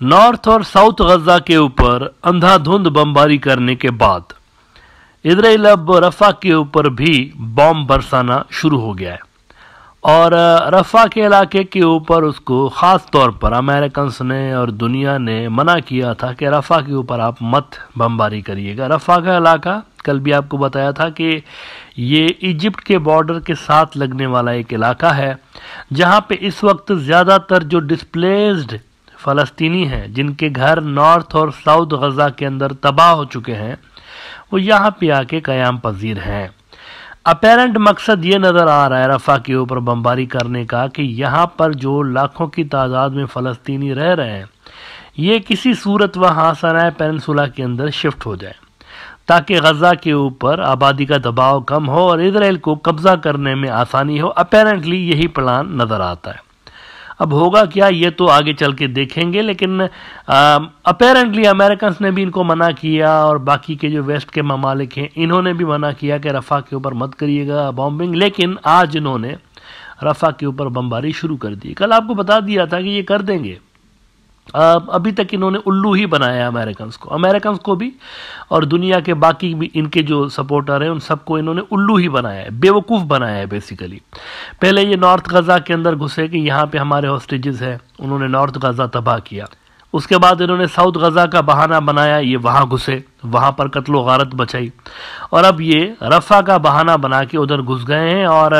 North और south गजा के ऊपर अंधाधुंध बमबारी करने के बाद इसराइल अब रफा के ऊपर भी बॉम्ब बरसाना शुरू हो गया है। और रफा के इलाके के ऊपर उसको ख़ास तौर पर अमेरिकन ने और दुनिया ने मना किया था कि रफा के ऊपर आप मत बमबारी करिएगा। रफा का इलाका, कल भी आपको बताया था कि ये इजिप्ट के बॉर्डर के साथ लगने वाला एक इलाका है, जहाँ पे इस वक्त ज़्यादातर जो डिस्प्लेस्ड फ़लस्तीनी हैं, जिनके घर नॉर्थ और साउथ गज़ा के अंदर तबाह हो चुके हैं, वो यहाँ पे आके क़याम पजीर हैं। अपेरेंट मकसद ये नज़र आ रहा है रफ़ा के ऊपर बमबारी करने का कि यहाँ पर जो लाखों की तादाद में फ़लस्तीनी रह रहे हैं, ये किसी सूरत व हासना पेनसुला के अंदर शिफ्ट हो जाए, ताकि गज़ा के ऊपर आबादी का दबाव कम हो और इसराइल को कब्ज़ा करने में आसानी हो। अपेरेंटली यही प्लान नज़र आता है। अब होगा क्या, ये तो आगे चल के देखेंगे, लेकिन अपेरेंटली अमेरिकन ने भी इनको मना किया और बाकी के जो वेस्ट के ममालिक हैं, इन्होंने भी मना किया कि रफ़ा के ऊपर मत करिएगा बॉम्बिंग लेकिन आज इन्होंने रफ़ा के ऊपर बमबारी शुरू कर दी। कल आपको बता दिया था कि ये कर देंगे। अभी तक इन्होंने उल्लू ही बनाया है अमेरिकन को। अमेरिकन को भी और दुनिया के बाकी भी इनके जो सपोर्टर हैं, उन सबको इन्होंने उल्लू ही बनाया है, बेवकूफ़ बनाया है बेसिकली पहले ये नॉर्थ गज़ा के अंदर घुसे कि यहाँ पे हमारे हॉस्टेजेस हैं, उन्होंने नॉर्थ गज़ा तबाह किया। उसके बाद इन्होंने साउथ गज़ा का बहाना बनाया, ये वहाँ घुसे, वहाँ पर कत्लो गारत बचाई। और अब ये रफ़ा का बहाना बना के उधर घुस गए हैं और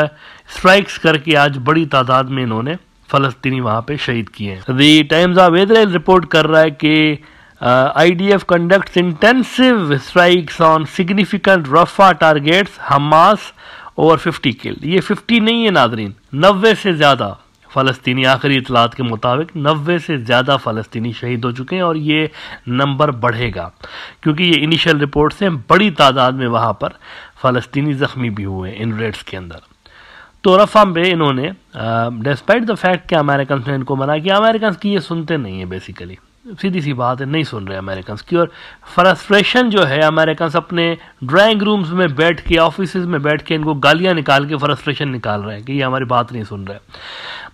स्ट्राइक्स करके आज बड़ी तादाद में इन्होंने फलस्तीनी वहाँ पे शहीद किए हैं। The Times of Israel report कर रहा है कि I D F conduct intensive strikes on significant Rafah targets Hamas over 50 kill ये 50 नहीं है नाजरीन, नब्बे से ज़्यादा फ़लस्तीनी, आखिरी इतलात के मुताबिक नब्बे से ज़्यादा फ़लस्तीनी शहीद हो चुके हैं और ये नंबर बढ़ेगा। क्योंकि ये इनिशियल रिपोर्ट से बड़ी तादाद में वहाँ पर फ़लस्तीनी ज़ख्मी भी हुए हैं इन रेड्स के अंदर। तो रफा पे इन्होंने डिस्पाइट द फैक्ट कि अमेरिकन ने इनको मना किया अमेरिकन की ये सुनते नहीं है बेसिकली सीधी सी बात है, नहीं सुन रहे अमेरिकन की। और फ्रस्ट्रेशन जो है अमेरिकन अपने ड्राइंग रूम्स में बैठ के ऑफ़िस में बैठ के इनको गालियाँ निकाल के फ्रस्ट्रेशन निकाल रहे हैं कि ये हमारी बात नहीं सुन रहे।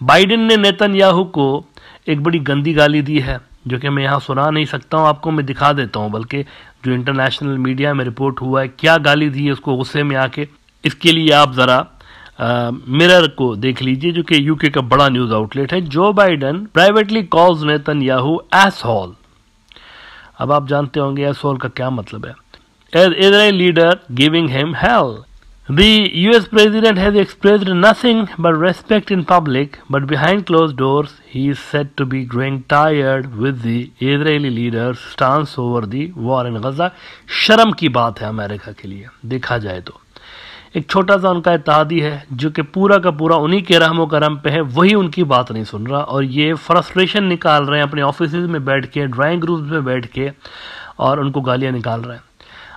बाइडेन ने नेतन याहू को एक बड़ी गंदी गाली दी है, जो कि मैं यहाँ सुना नहीं सकता हूँ, आपको मैं दिखा देता हूँ, बल्कि जो इंटरनेशनल मीडिया में रिपोर्ट हुआ है, क्या गाली दी है उसको गुस्से में आके, इसके लिए आप ज़रा मिरर को देख लीजिए जो कि यूके का बड़ा न्यूज़ आउटलेट है जो Biden privately calls Netanyahu asshole अब आप जानते होंगे एस हॉल का क्या मतलब है as leader giving him hell The US president has expressed nothing but respect in public, but behind closed doors, he is said to be growing tired with the Israeli leader's stance over the war in Gaza. शर्म की बात है America के लिए देखा जाए तो एक छोटा सा उनका इतिहादी है, जो कि पूरा का पूरा उन्हीं के रहमो करम पे है, वही उनकी बात नहीं सुन रहा। और ये फ्रस्ट्रेशन निकाल रहे हैं, अपने ऑफ़िस में बैठ के ड्राइंग रूम्स में बैठ के, और उनको गालियाँ निकाल रहे हैं।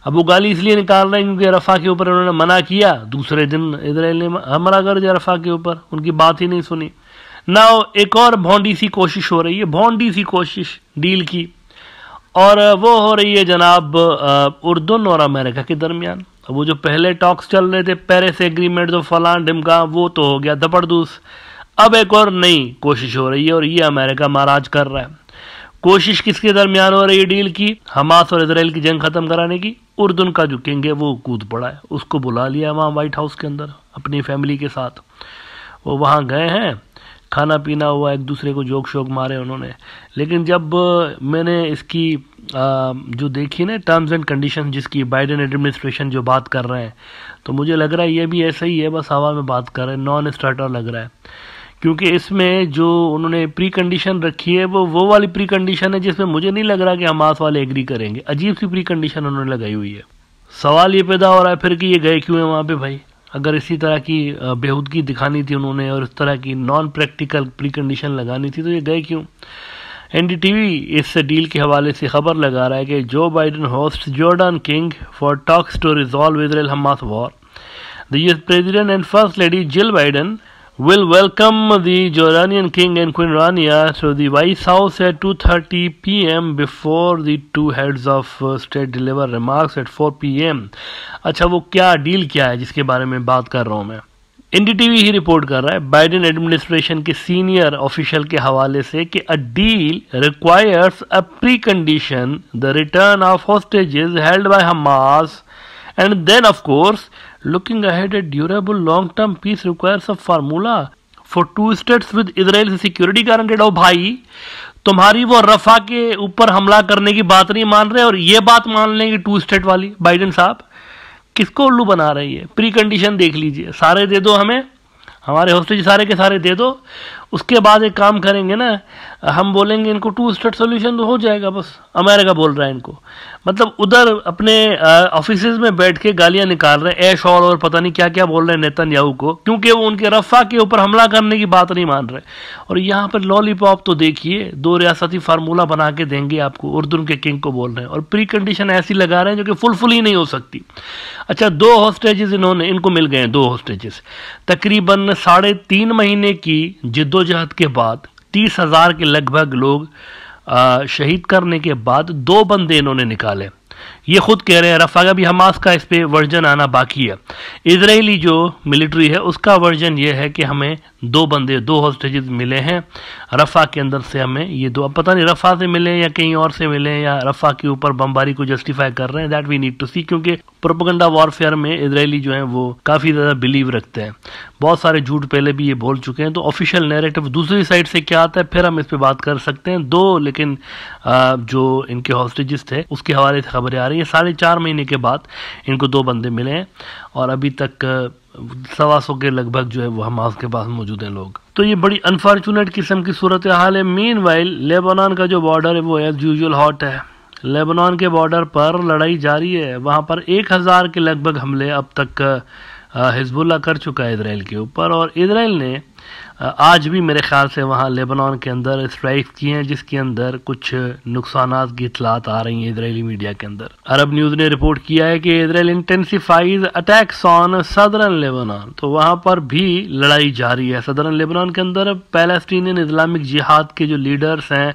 अब वो गाली इसलिए निकाल रहे हैं क्योंकि रफ़ा के ऊपर उन्होंने मना किया, दूसरे दिन इसराइल ने मना कर दिया रफ़ा के ऊपर, उनकी बात ही नहीं सुनी। ना एक और भोंडी सी कोशिश हो रही है, भोंडी सी कोशिश डील की। और वो हो रही है जनाब उर्दन और अमेरिका के दरमियान। वो जो पहले टॉक्स चल रहे थे पेरिस एग्रीमेंट जो फलान डिमका वो तो हो गया दबड़दूस अब एक और नई कोशिश हो रही है और ये अमेरिका महाराज कर रहा है। कोशिश किसके दरमियान हो रही है डील की? हमास और इसराइल की जंग खत्म कराने की। उर्दन का जो किंग है, वो कूद पड़ा है। उसको बुला लिया वहाँ व्हाइट हाउस के अंदर, अपनी फैमिली के साथ। वो वहाँ गए हैं। खाना पीना हुआ, एक दूसरे को जोक शोक मारे उन्होंने। लेकिन जब मैंने इसकी जो देखिए ना टर्म्स एंड कंडीशन जिसकी बाइडेन एडमिनिस्ट्रेशन जो बात कर रहे हैं तो मुझे लग रहा है ये भी ऐसा ही है, बस हवा में बात कर रहे हैं नॉन स्टार्टर लग रहा है। क्योंकि इसमें जो उन्होंने प्री कंडीशन रखी है, वो वो वाली प्री कंडीशन है जिसमें मुझे नहीं लग रहा कि हमास वाले एग्री करेंगे। अजीब सी प्री कंडीशन उन्होंने लगाई हुई है। सवाल ये पैदा हो रहा है फिर कि ये गए क्यों हैं वहाँ पे भाई? अगर इसी तरह की बेहूदगी दिखानी थी उन्होंने और इस तरह की नॉन प्रैक्टिकल प्री कंडीशन लगानी थी तो ये गए क्यों? एनडीटीवी इस डील के हवाले से खबर लगा रहा है कि जो Biden host Jordan king for talks to resolve Israel Hamas war the US president and first lady Jill Biden will welcome the Jordanian king and queen Rania to the White House at 2:30 p.m. before the two heads of state deliver remarks at 4 p.m. अच्छा वो क्या deal क्या है जिसके बारे में बात कर रहा हूँ मैं एनडीटीवी ही रिपोर्ट कर रहा है बाइडेन एडमिनिस्ट्रेशन के सीनियर ऑफिशियल के हवाले से कि a deal requires a pre condition the return of hostages held by Hamas and then of course looking ahead a durable long term peace requires a formula for two states with Israel security guaranteed ओ भाई तुम्हारी वो रफा के ऊपर हमला करने की बात नहीं मान रहे और ये बात मान लेंगे टू स्टेट वाली बाइडेन साहब। किसको उल्लू बना रही है? प्री कंडीशन देख लीजिए। सारे दे दो हमें। हमारे हॉस्टेज सारे के सारे दे दो। उसके बाद एक काम करेंगे ना हम बोलेंगे इनको टू स्टेट सोल्यूशन हो जाएगा बस। अमेरिका बोल रहा है इनको। मतलब उधर अपने ऑफ़िस में बैठ के गालियाँ निकाल रहे हैं ऐश और, पता नहीं क्या क्या बोल रहे हैं नेतन याहू को क्योंकि वो उनके रफा के ऊपर हमला करने की बात नहीं मान रहे। और यहाँ पर लॉलीपॉप तो देखिए दो रियासती फार्मूला बना के देंगे आपको उर्दू के किंग को बोल रहे हैं। और प्री कंडीशन ऐसी लगा रहे हैं जो कि फुलफुल ही नहीं हो सकती। अच्छा दो हॉस्टेजेस इन्होंने इनको मिल गए दो हॉस्टेजेस तकरीबन साढ़े तीन महीने की जिद्दोजहद के बाद तीस हज़ार के लगभग लोग शहीद करने के बाद दो बंदे इन्होंने निकाले। ये खुद कह रहे हैं रफा का भी हमास का इस पर वर्जन आना बाकी है। इसराइली जो मिलिट्री है, उसका वर्जन ये है कि हमें दो बंदे, दो हॉस्टेजेस मिले हैं। रफा के अंदर से हमें ये दो, अब पता नहीं रफा से मिले या कहीं और से मिले या रफा के ऊपर बमबारी को जस्टिफाई कर रहे हैं that we need to see क्योंकि प्रोपोगंडा वॉरफेयर में इसराइली जो है वो काफ़ी ज़्यादा बिलीव रखते हैं। बहुत सारे झूठ पहले भी ये बोल चुके हैं तो ऑफिशियल नैरेटिव दूसरी साइड से क्या आता है, फिर हम इस पर बात कर सकते हैं। दो, लेकिन जो इनके हॉस्टेजेस थे, उसके हवाले से खबरें आ रही है। साढ़े चार महीने के बाद इनको दो बंदे मिले हैं, और अभी तक सवा सौ के लगभग जो है वो हमास के पास मौजूद हैं लोग। तो ये बड़ी अनफॉर्चुनेट किस्म की सूरत हाल है मीन वाइल लेबनान का जो बॉर्डर है, वो एज यूजल हॉट है। लेबनान के बॉर्डर पर लड़ाई जारी है। वहाँ पर एक हज़ार के लगभग हमले अब तक हिजबुल्ला कर चुका है इसराइल के ऊपर और इसराइल ने आज भी मेरे ख्याल से वहाँ लेबनान के अंदर स्ट्राइक किए हैं, जिसके अंदर कुछ नुकसान की इतलात आ रही हैं इसराइली मीडिया के अंदर। अरब न्यूज़ ने रिपोर्ट किया है कि Israel intensifies attacks on southern Lebanon तो वहाँ पर भी लड़ाई जारी है सदरन लेबनान के अंदर। पैलेस्टीनियन इस्लामिक जिहाद के जो लीडर्स हैं,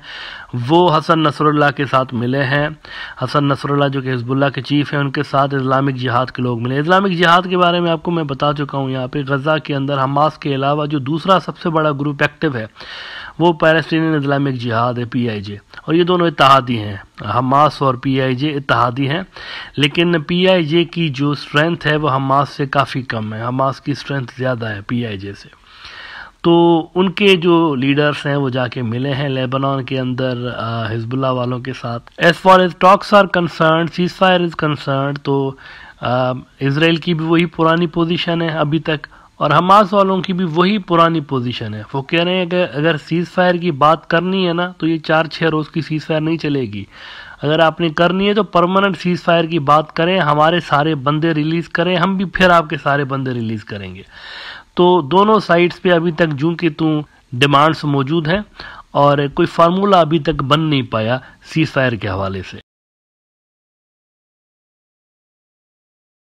वो हसन नसरुल्लाह के साथ मिले हैं। हसन नसरुल्लाह जो कि हिजबुल्ला के चीफ हैं, उनके साथ इस्लामिक जिहाद के लोग मिले इस्लामिक जिहाद के बारे में आपको मैं बता चुका हूँ, यहाँ पे गज़ा के अंदर हमास के अलावा जो दूसरा सबसे बड़ा ग्रुप एक्टिव है, वो पैलेस्टीनियन इस्लामिक जिहाद है पी आई जे और ये दोनों इतिहादी हैं हमास और पी आई जे इतिहादी हैं, लेकिन पी आई जे की जो स्ट्रेंथ है, वो हमास से काफ़ी कम है हमास की स्ट्रेंथ ज़्यादा है पी आई जे से। तो उनके जो लीडर्स हैं, वो जाके मिले हैं लेबनान के अंदर हिजबुल्ला वालों के साथ। As far as talks are concern ceasefire is concern तो इसराइल की भी वही पुरानी पोजीशन है अभी तक। और हमास वालों की भी वही पुरानी पोजीशन है। वो कह रहे हैं कि अगर सीज फायर की बात करनी है ना तो ये चार छः रोज़ की सीज फायर नहीं चलेगी। अगर आपने करनी है तो परमानेंट सीज फायर की बात करें, हमारे सारे बंदे रिलीज़ करें, हम भी फिर आपके सारे बंदे रिलीज़ करेंगे। तो दोनों साइड्स पे अभी तक जू के तू डिमांड्स मौजूद हैं, और कोई फार्मूला अभी तक बन नहीं पाया सीज फायर के हवाले से।